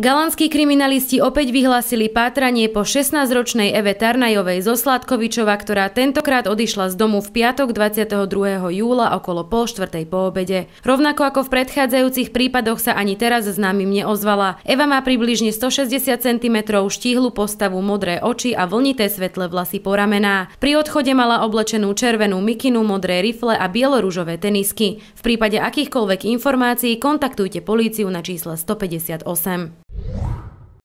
Galanskí kriminalisti opäť vyhlásili pátranie po 16-ročnej Eve Tarnajovej zo Sladkovičova, ktorá tentokrát odišla z domu v piatok 22. júla okolo pol štvrtej po obede. Rovnako ako v predchádzajúcich prípadoch sa ani teraz známym neozvala. Eva má približne 160 cm štíhlu postavu, modré oči a vlnité svetlé vlasy po ramená. Pri odchode mala oblečenú červenú mikinu, modré rifle a bielorúžové tenisky. V prípade akýchkoľvek informácií kontaktujte políciu na čísle 158.